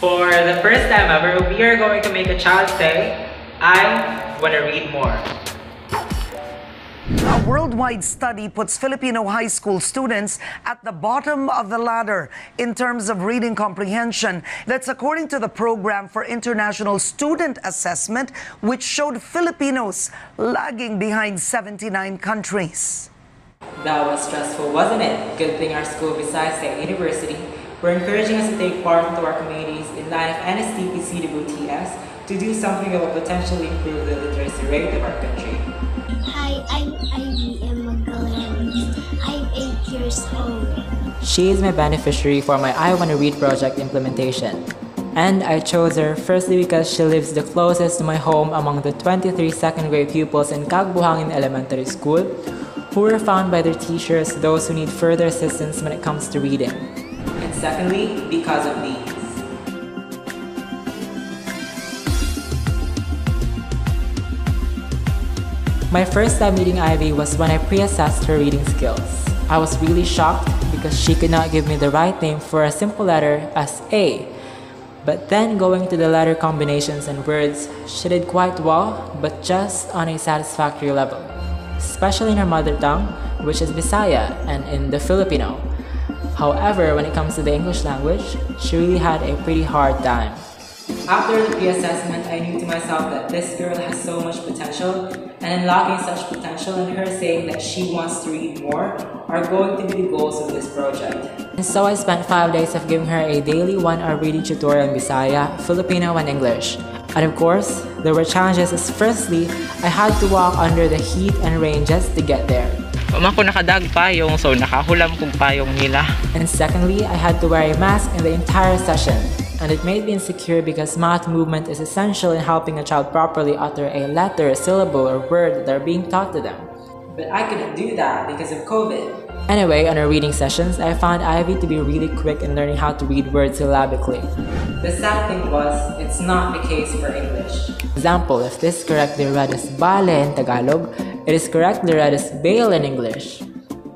For the first time ever, we are going to make a child say, I want to read more. A worldwide study puts Filipino high school students at the bottom of the ladder in terms of reading comprehension. That's according to the Program for International Student Assessment, which showed Filipinos lagging behind 79 countries. That was stressful, wasn't it? Good thing our school, Visayas State University, were encouraging us to take part into our communities in life and STPCWTS to do something that will potentially improve the literacy rate of our country. Hi, I'm Ivy Emma Galenos. I'm 8 years old. She is my beneficiary for my I Want to Read project implementation. And I chose her firstly because she lives the closest to my home among the 23 second grade pupils in Kagbuhangin Elementary School who were found by their teachers those who need further assistance when it comes to reading. Secondly, because of these. My first time meeting Ivy was when I pre-assessed her reading skills. I was really shocked because she could not give me the right name for a simple letter as A. But then going to the letter combinations and words, she did quite well, but just on a satisfactory level. Especially in her mother tongue, which is Bisaya, and in the Filipino. However, when it comes to the English language, she really had a pretty hard time. After the pre-assessment, I knew to myself that this girl has so much potential, and unlocking such potential and her saying that she wants to read more are going to be the goals of this project. And so I spent 5 days of giving her a daily 1-hour reading tutorial in Bisaya, Filipino, and English. And of course, there were challenges as firstly, I had to walk under the heat and rain just to get there. Umako nakadag payong so nakahulam kong payong nila. And secondly, I had to wear a mask in the entire session. And it made me insecure because mouth movement is essential in helping a child properly utter a letter, syllable, or word that are being taught to them. But I couldn't do that because of COVID. Anyway, on our reading sessions, I found Ivy to be really quick in learning how to read words syllabically. The sad thing was, it's not the case for English. Example, if this correctly read as bale in Tagalog, it is correctly read as bale in English.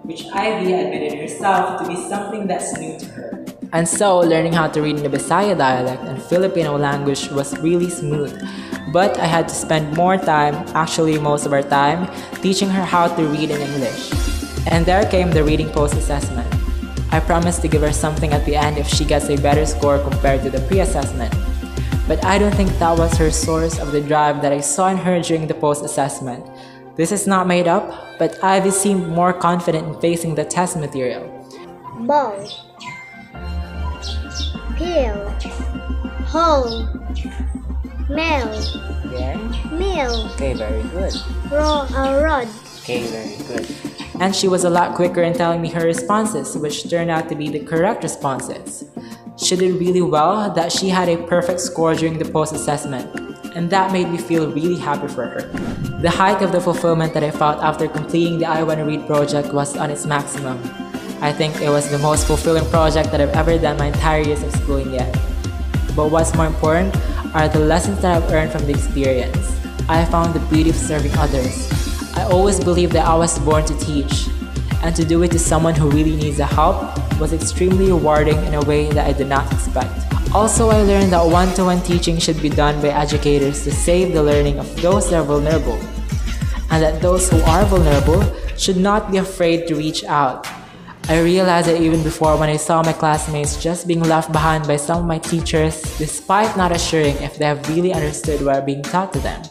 Which Ivy admitted herself to be something that's new to her. And so, learning how to read in the Bisaya dialect and Filipino language was really smooth. But I had to spend more time, actually most of our time, teaching her how to read in English. And there came the reading post assessment. I promised to give her something at the end if she gets a better score compared to the pre assessment. But I don't think that was her source of the drive that I saw in her during the post assessment. This is not made up, but Ivy seemed more confident in facing the test material. Ball. Peel. Hole. Mel. Yeah? Meal. Okay, very good. Ro a rod. Okay, very good. And she was a lot quicker in telling me her responses, which turned out to be the correct responses. She did really well that she had a perfect score during the post assessment, and that made me feel really happy for her. The height of the fulfillment that I felt after completing the I Wanna Read project was on its maximum. I think it was the most fulfilling project that I've ever done my entire years of schooling yet. But what's more important are the lessons that I've earned from the experience. I found the beauty of serving others. I always believed that I was born to teach, and to do it to someone who really needs the help was extremely rewarding in a way that I did not expect. Also, I learned that one to one teaching should be done by educators to save the learning of those that are vulnerable, and that those who are vulnerable should not be afraid to reach out. I realized that even before when I saw my classmates just being left behind by some of my teachers, despite not assuring if they have really understood what are being taught to them.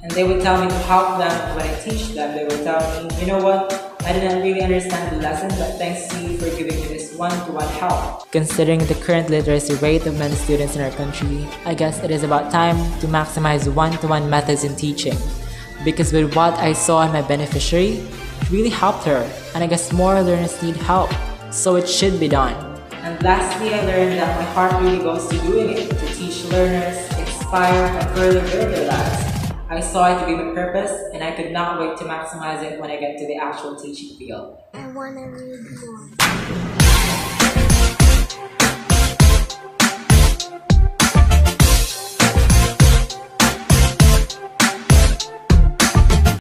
And they would tell me to help them when I teach them. They would tell me, you know what, I didn't really understand the lesson, but thanks to you for giving me this one-to-one help. Considering the current literacy rate of many students in our country, I guess it is about time to maximize one-to-one methods in teaching. Because with what I saw in my beneficiary, it really helped her, and I guess more learners need help, so it should be done. And lastly, I learned that my heart really goes to doing it, to teach learners, inspire, and further build their lives. I saw it to be my purpose, and I could not wait to maximize it when I get to the actual teaching field. I wanna read more.